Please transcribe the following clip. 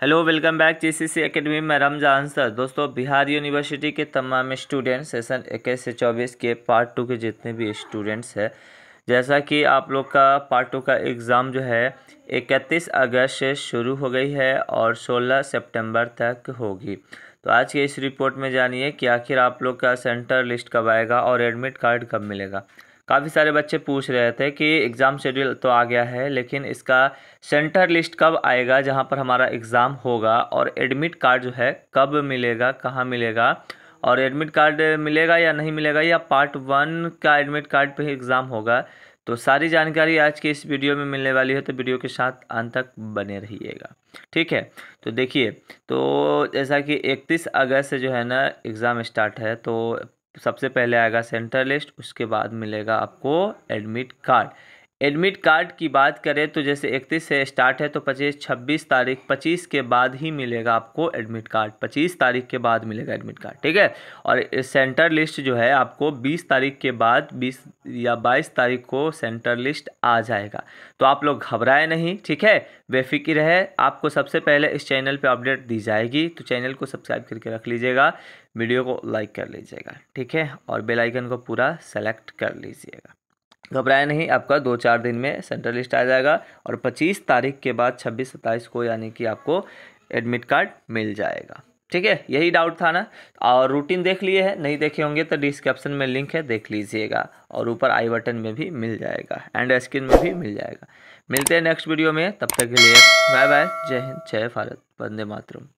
Hello welcome back GCC academy में Ramzan sir दोस्तों, Bihar university के तमाम स्टूडेंट सेशन इक्कीस से चौबीस के पार्ट टू के जितने भी स्टूडेंट्स हैं, जैसा कि आप लोग का पार्ट टू का एग्ज़ाम जो है, इकतीस अगस्त से शुरू हो गई है और सोलह सितंबर तक होगी। तो आज के इस रिपोर्ट में जानिए कि आखिर आप लोग का सेंटर लिस्ट कब आएगा और एडमिट कार्ड कब मिलेगा। काफ़ी सारे बच्चे पूछ रहे थे कि एग्ज़ाम शेड्यूल तो आ गया है, लेकिन इसका सेंटर लिस्ट कब आएगा जहाँ पर हमारा एग्ज़ाम होगा और एडमिट कार्ड जो है कब मिलेगा, कहाँ मिलेगा और एडमिट कार्ड मिलेगा या नहीं मिलेगा या पार्ट वन का एडमिट कार्ड पे ही एग्ज़ाम होगा। तो सारी जानकारी आज के इस वीडियो में मिलने वाली है तो वीडियो के साथ अंत तक बने रहिएगा। ठीक है तो देखिए तो जैसा कि 31 अगस्त से जो है ना एग्ज़ाम स्टार्ट है तो सबसे पहले आएगा सेंटर लिस्ट उसके बाद मिलेगा आपको एडमिट कार्ड एडमिट कार्ड की बात करें तो जैसे इकतीस से स्टार्ट है तो पच्चीस, छब्बीस तारीख, पच्चीस के बाद ही मिलेगा आपको एडमिट कार्ड। पच्चीस तारीख के बाद मिलेगा एडमिट कार्ड, ठीक है? और सेंटर लिस्ट जो है आपको बीस तारीख के बाद, बीस या बाईस तारीख को सेंटर लिस्ट आ जाएगा। तो आप लोग घबराए नहीं, ठीक है? बेफिक्र है, आपको सबसे पहले इस चैनल पर अपडेट दी जाएगी तो चैनल को सब्सक्राइब करके रख लीजिएगा, वीडियो को लाइक कर लीजिएगा, ठीक है? और बेलाइकन को पूरा सेलेक्ट कर लीजिएगा। घबराए नहीं, आपका दो चार दिन में सेंट्रल लिस्ट आ जाएगा और पच्चीस तारीख के बाद छब्बीस सत्ताईस को यानी कि आपको एडमिट कार्ड मिल जाएगा। ठीक है? यही डाउट था ना? और रूटीन देख लिए हैं? नहीं देखे होंगे तो डिस्क्रिप्शन में लिंक है, देख लीजिएगा और ऊपर आई बटन में भी मिल जाएगा एंड स्क्रीन में भी मिल जाएगा। मिलते हैं नेक्स्ट वीडियो में, तब तक के लिए बाय बाय जय हिंद, जय भारत, वंदे मातरम।